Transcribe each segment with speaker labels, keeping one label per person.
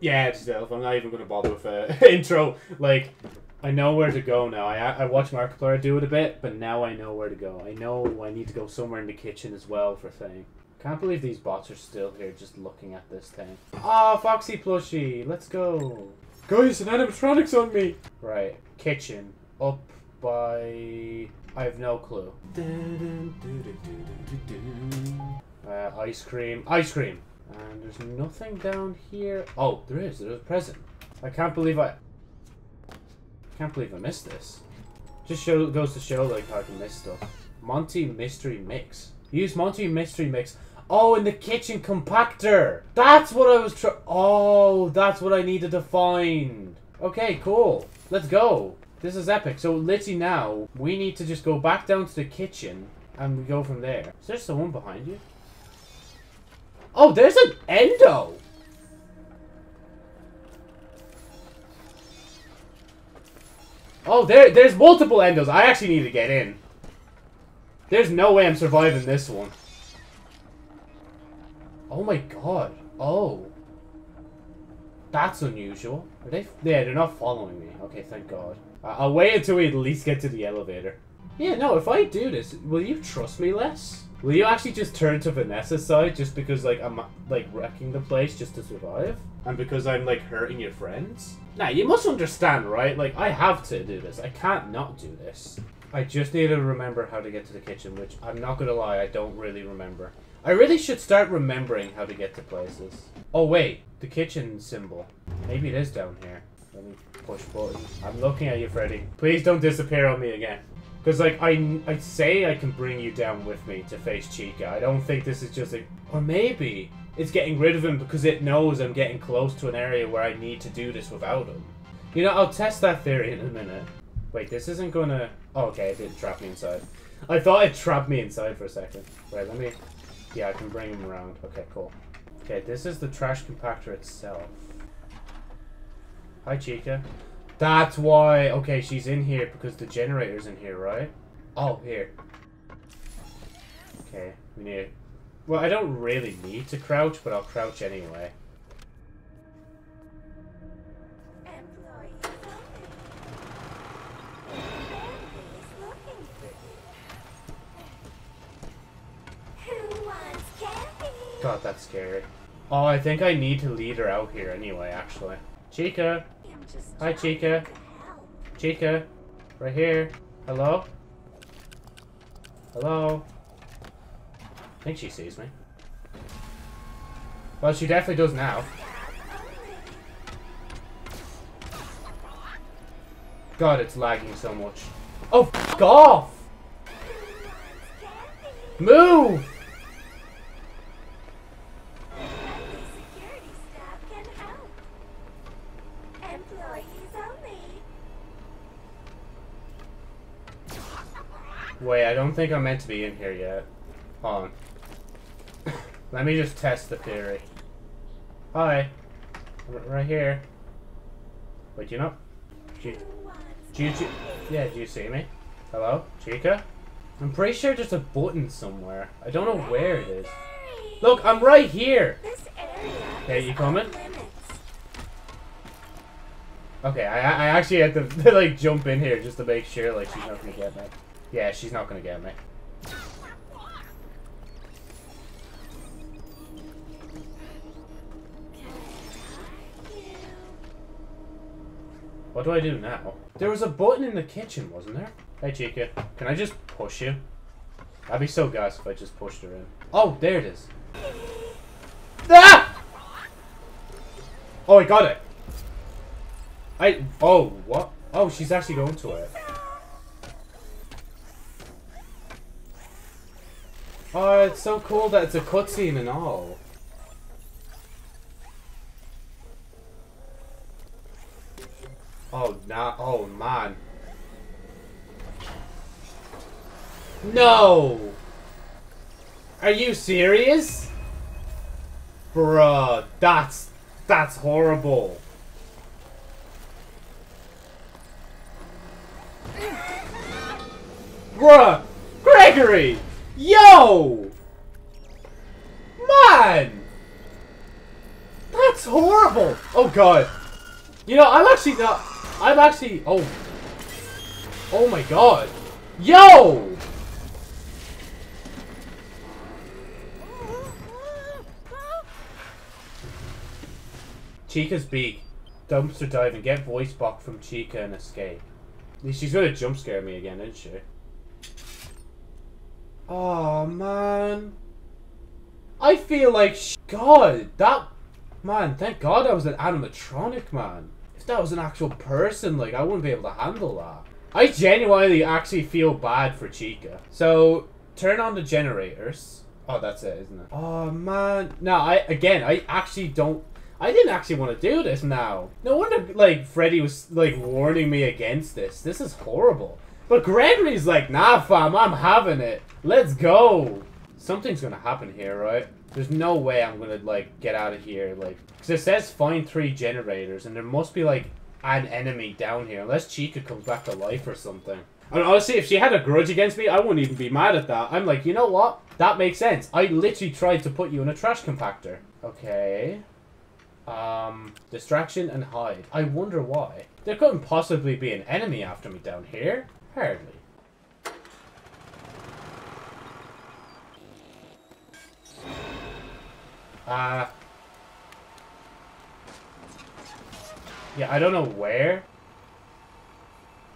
Speaker 1: Yeah, it's Delph. I'm not even going to bother with an intro. Like, I know where to go now. I I watch Markiplier do it a bit, but now I know where to go. I know I need to go somewhere in the kitchen as well for thing. Can't believe these bots are still here just looking at this thing. Ah, oh, Foxy plushie, let's go. Guys, an animatronics on me. Right, kitchen up by. I have no clue. Uh, ice cream, ice cream. And there's nothing down here. Oh, there is. There's a present. I can't believe I... can't believe I missed this. Just show goes to show like how I can miss stuff. Monty Mystery Mix. Use Monty Mystery Mix. Oh, in the kitchen compactor. That's what I was. Oh, that's what I needed to find. Okay, cool. Let's go. This is epic. So literally now, we need to just go back down to the kitchen and we go from there. Is there someone behind you? Oh, there's an endo! Oh, there, there's multiple endos. I actually need to get in. There's no way I'm surviving this one. Oh my god. Oh. That's unusual. Are they? Yeah, they're not following me. Okay, thank god. I'll wait until we at least get to the elevator. Yeah, no, if I do this, will you trust me less? Will you actually just turn to Vanessa's side just because like I'm like wrecking the place just to survive? And because I'm like hurting your friends? Now you must understand, right? Like I have to do this. I can't not do this. I just need to remember how to get to the kitchen, which I'm not gonna lie, I don't really remember. I really should start remembering how to get to places. Oh wait, the kitchen symbol. Maybe it is down here. Let me push button. I'm looking at you, Freddy. Please don't disappear on me again. Because, like, I, I say I can bring you down with me to face Chica. I don't think this is just a... Or maybe it's getting rid of him because it knows I'm getting close to an area where I need to do this without him. You know, I'll test that theory in a minute. Wait, this isn't gonna... Oh, okay, it didn't trap me inside. I thought it trapped me inside for a second. Wait, let me... Yeah, I can bring him around. Okay, cool. Okay, this is the trash compactor itself. Hi, Chica. That's why. Okay, she's in here because the generator's in here, right? Oh, here. Okay, we need... Well, I don't really need to crouch, but I'll crouch anyway. God, that's scary. Oh, I think I need to lead her out here anyway, actually. Chica! Hi, Chica. Chica. Right here. Hello? Hello? I think she sees me. Well, she definitely does now. God, it's lagging so much. Oh, f off! Move! Wait, I don't think I'm meant to be in here yet. Hold on. Let me just test the theory. Hi. R right here. Wait, you know? Do you, do you, do you, yeah, do you see me? Hello? Chica? I'm pretty sure there's a button somewhere. I don't know where it is. Look, I'm right here! Okay, you coming? Okay, I, I actually had to, like, jump in here just to make sure, like, she's not gonna get me. Yeah, she's not gonna get me. What do I do now? There was a button in the kitchen, wasn't there? Hey, Chica. Can I just push you? I'd be so gassed if I just pushed her in. Oh, there it is. Ah! Oh, I got it. I... Oh, what? Oh, she's actually going to it. Oh, it's so cool that it's a cutscene and all. Oh, nah. Oh, man. No! Are you serious? Bruh, that's... That's horrible. Bruh! Gregory! Yo! Man! That's horrible! Oh god. You know, I'm actually not... I'm actually... Oh. Oh my god. Yo! Chica's beak. Dumpster dive and get voice box from Chica and escape. She's gonna jump scare me again, isn't she? Oh man. I feel like God, that man, thank God that was an animatronic man. If that was an actual person, like I wouldn't be able to handle that. I genuinely actually feel bad for Chica. So turn on the generators. Oh, that's it, isn't it? Oh man. No, I again, I actually don't I didn't actually want to do this now. No wonder, like, Freddy was, like, warning me against this. This is horrible. But Gregory's like, nah, fam, I'm having it. Let's go. Something's gonna happen here, right? There's no way I'm gonna, like, get out of here, like... Because it says find three generators, and there must be, like, an enemy down here. Unless Chica comes back to life or something. And honestly, if she had a grudge against me, I wouldn't even be mad at that. I'm like, you know what? That makes sense. I literally tried to put you in a trash compactor. Okay. Um, distraction and hide. I wonder why. There couldn't possibly be an enemy after me down here. Hardly. Uh... Yeah, I don't know where.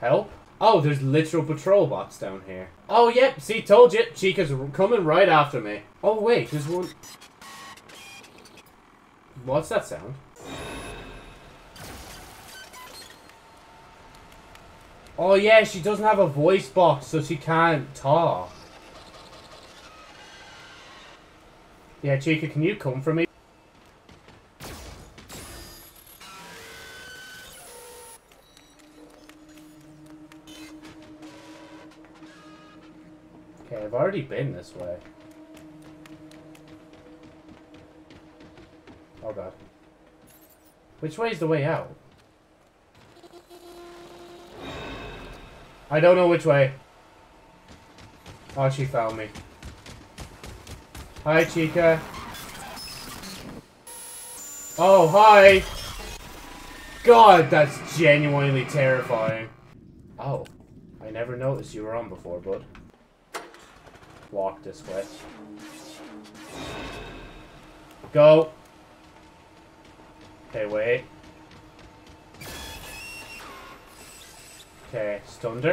Speaker 1: Help? Oh, there's literal patrol bots down here. Oh, yep, see, told you. Chica's coming right after me. Oh, wait, there's one... What's that sound? Oh yeah, she doesn't have a voice box, so she can't talk. Yeah, Chica, can you come for me? Okay, I've already been this way. Oh god. Which way is the way out? I don't know which way. Oh, she found me. Hi, Chica. Oh, hi! God, that's genuinely terrifying. Oh, I never noticed you were on before, bud. Walk this way. Go! Okay, wait. Okay, stunned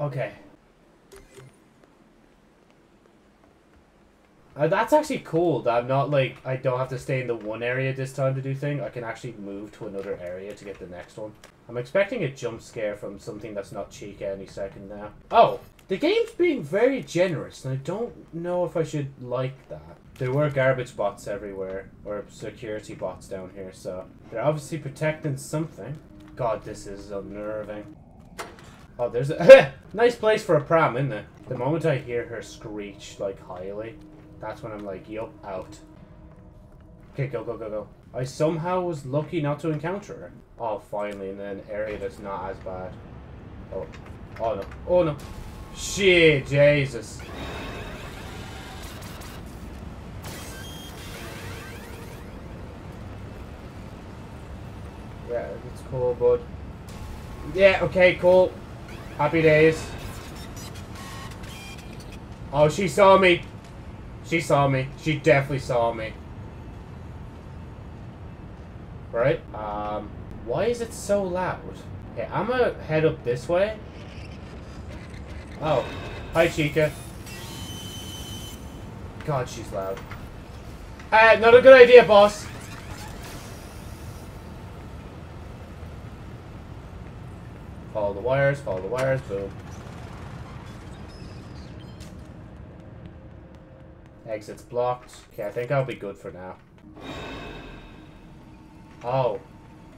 Speaker 1: Okay. Uh, that's actually cool that I'm not like, I don't have to stay in the one area this time to do thing. I can actually move to another area to get the next one. I'm expecting a jump scare from something that's not Chica any second now. Oh, the game's being very generous, and I don't know if I should like that. There were garbage bots everywhere, or security bots down here, so they're obviously protecting something. God, this is unnerving. Oh, there's a nice place for a pram, isn't it? The moment I hear her screech, like, highly, that's when I'm like, yup, out. Okay, go, go, go, go. I somehow was lucky not to encounter her. Oh, finally, in an area that's not as bad. Oh, oh no, oh no. Shit, Jesus. Yeah, it's cool, bud. Yeah, okay, cool. Happy days. Oh, she saw me. She saw me. She definitely saw me. Right? Um, why is it so loud? Okay, I'm gonna head up this way. Oh. Hi, Chica. God, she's loud. Uh, not a good idea, boss. Follow the wires, follow the wires, boom. Exit's blocked. Okay, I think I'll be good for now. Oh.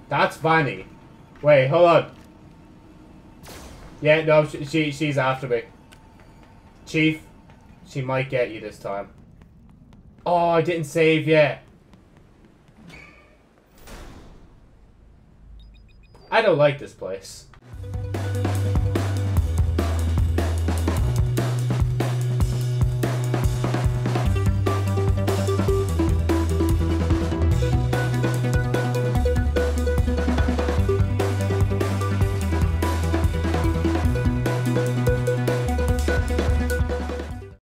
Speaker 1: That's Vanny. Wait, hold on. Yeah, no, she, she she's after me. Chief, she might get you this time. Oh, I didn't save yet. I don't like this place.